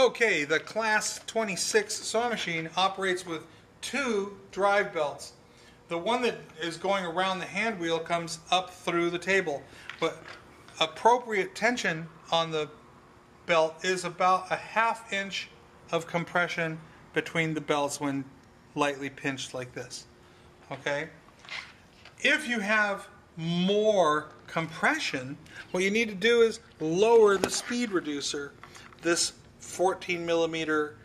Okay, the Class 26 sewing machine operates with two drive belts. The one that is going around the hand wheel comes up through the table, but appropriate tension on the belt is about a half inch of compression between the belts when lightly pinched like this. Okay? If you have more compression, what you need to do is lower the speed reducer. This 14 millimeter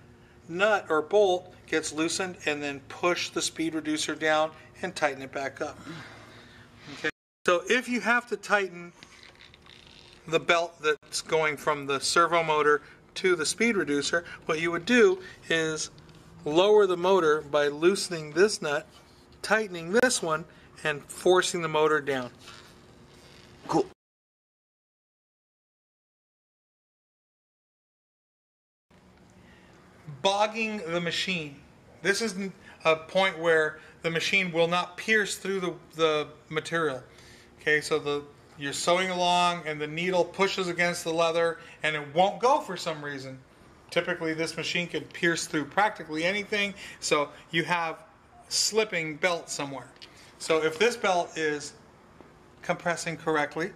nut or bolt gets loosened and then push the speed reducer down and tighten it back up. Okay. So if you have to tighten the belt that's going from the servo motor to the speed reducer, what you would do is lower the motor by loosening this nut, tightening this one, and forcing the motor down. Cool. Bogging the machine. This is a point where the machine will not pierce through the, the material. Okay, so the you're sewing along and the needle pushes against the leather and it won't go for some reason. Typically, this machine could pierce through practically anything, so you have slipping belt somewhere. So if this belt is compressing correctly,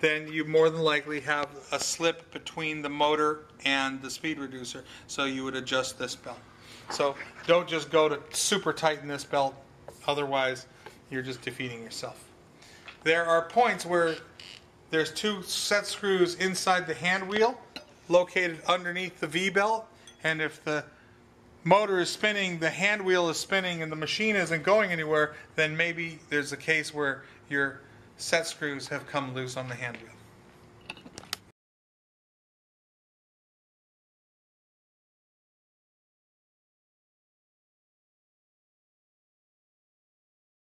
then you more than likely have a slip between the motor and the speed reducer. So you would adjust this belt. So don't just go to super tighten this belt, otherwise, you're just defeating yourself. There are points where there's two set screws inside the hand wheel located underneath the V belt, and if the motor is spinning, the hand wheel is spinning, and the machine isn't going anywhere, then maybe there's a case where your set screws have come loose on the hand wheel.